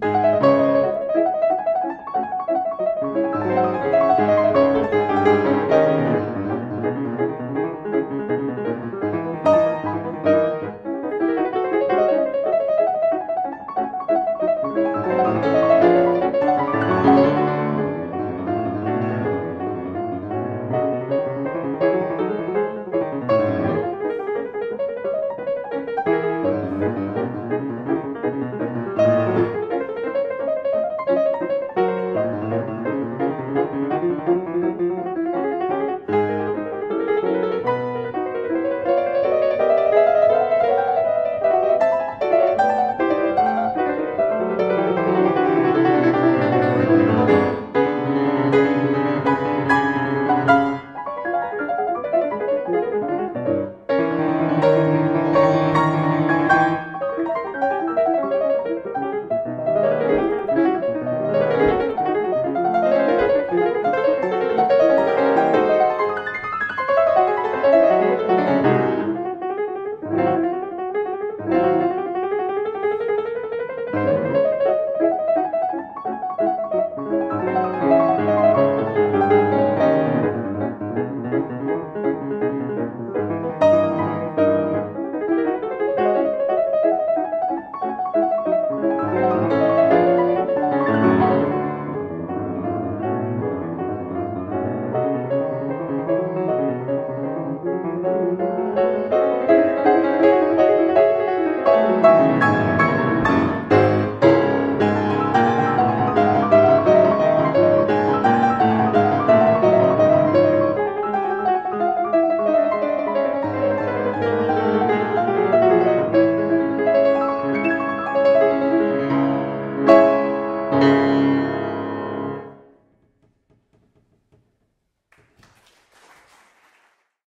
Bye.